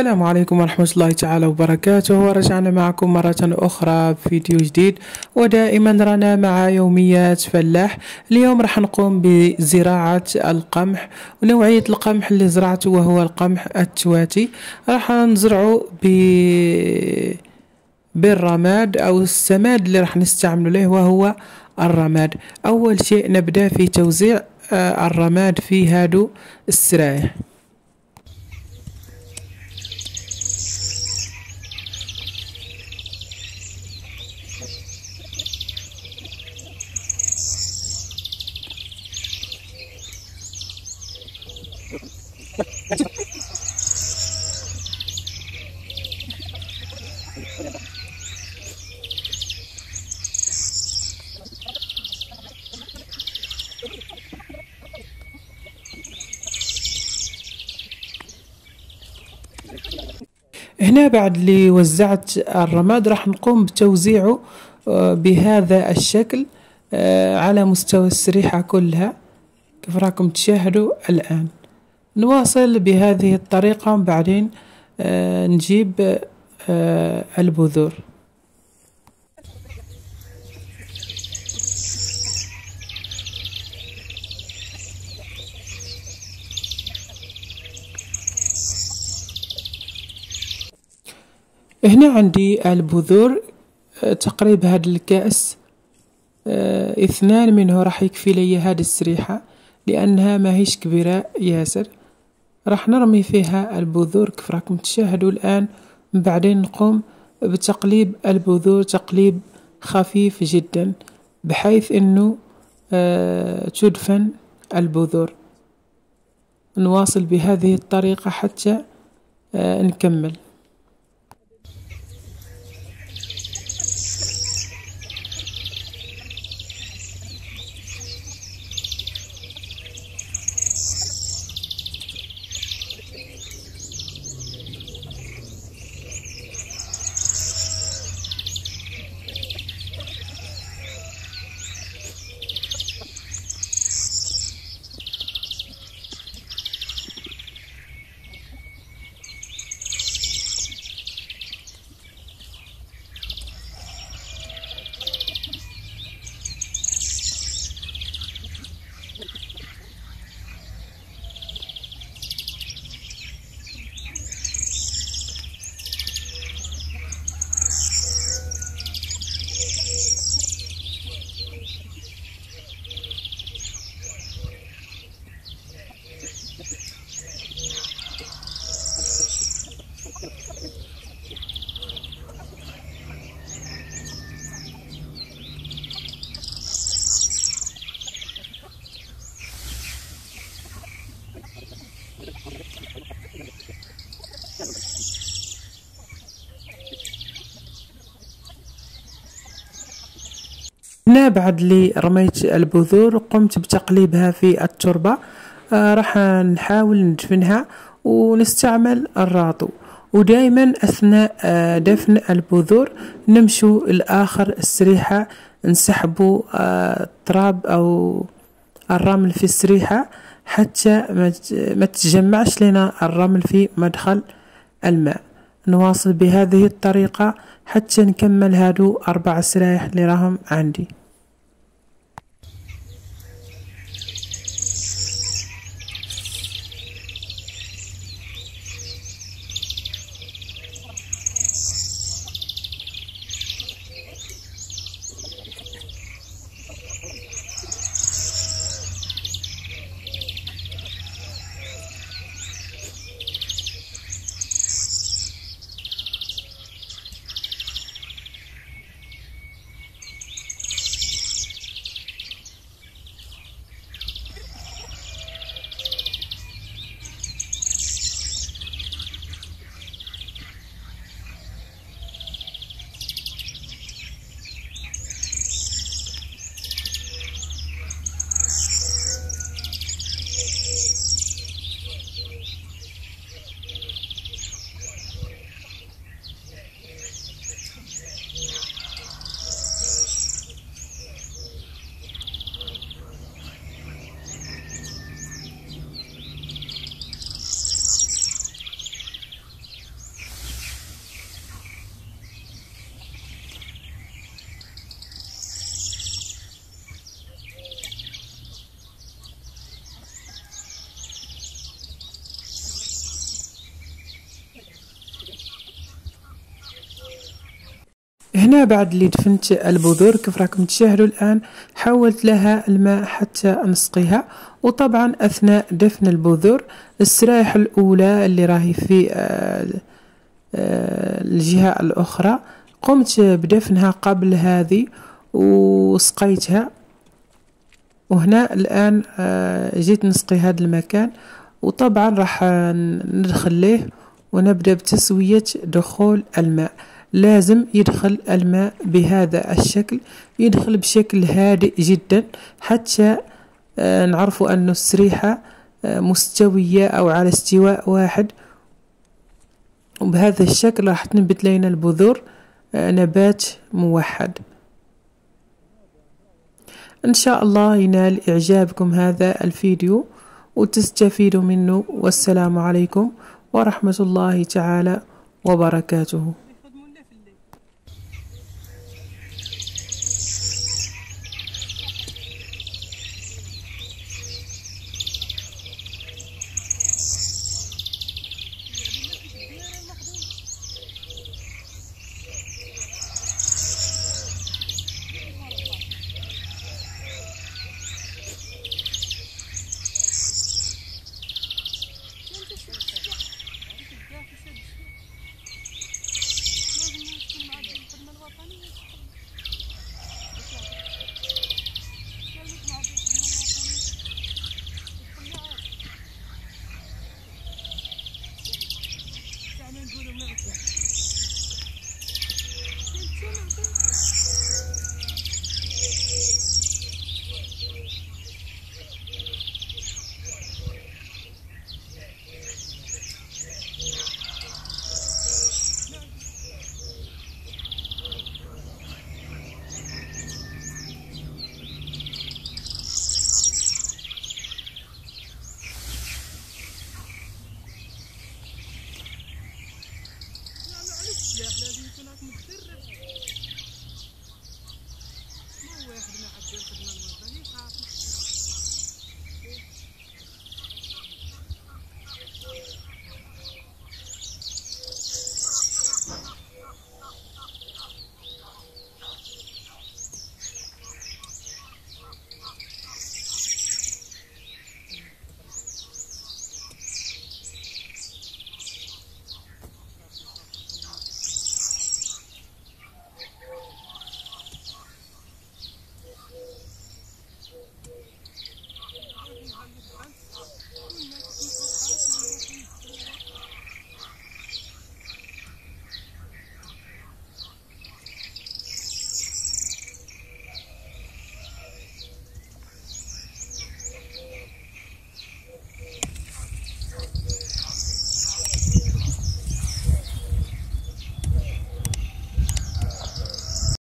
السلام عليكم ورحمة الله تعالى وبركاته. ورجعنا معكم مرة أخرى بفيديو جديد ودائما رانا مع يوميات فلاح. اليوم راح نقوم بزراعة القمح ونوعية القمح اللي زرعته وهو القمح التواتي. راح نزرعه ب بالرماد أو السماد اللي راح نستعمله له وهو الرماد. أول شيء نبدأ في توزيع آه، الرماد في هادو السرايح. هنا بعد اللي وزعت الرماد راح نقوم بتوزيعه آه، بهذا الشكل آه، على مستوى السريحة كلها. كيف راكم تشاهدوا الآن؟ نواصل بهذه الطريقة وبعدين آه، نجيب البذور. هنا عندي البذور آه، تقريبا هذا الكأس آه، اثنان منه راح يكفي لي هذه السريحة لأنها ما هيش كبيرة ياسر. راح نرمي فيها البذور كيف راكم تشاهدوا الآن؟ بعدين نقوم بتقليب البذور تقليب خفيف جدا بحيث إنه آه تدفن البذور. نواصل بهذه الطريقة حتى نكمل. هنا بعد لي رميت البذور قمت بتقليبها في التربة. آه راح نحاول ندفنها ونستعمل الراطو. ودائما أثناء آه دفن البذور نمشوا لآخر السريحة نسحبوا آه التراب أو الرمل في السريحة حتى ما تجمعش لنا الرمل في مدخل الماء. نواصل بهذه الطريقة حتى نكمل هادو أربع سرايح اللي راهم عندي. هنا بعد اللي دفنت البذور كيف راكم تشاهدوا الآن حولت لها الماء حتى نسقيها وطبعا أثناء دفن البذور السرايح الأولى اللي راهي في آه، آه، الجهة الأخرى قمت بدفنها قبل هذه وسقيتها. وهنا الآن آه، جيت نسقي هذا المكان وطبعا راح ندخل ليه ونبدأ بتسوية دخول الماء. لازم يدخل الماء بهذا الشكل يدخل بشكل هادئ جدا حتى آه، نعرف أن السريحة آه، مستوية أو على استواء واحد. وبهذا الشكل راح تنبت لنا البذور آه، نبات موحد. إن شاء الله ينال إعجابكم هذا الفيديو وتستفيدوا منه. والسلام عليكم ورحمة الله تعالى وبركاته.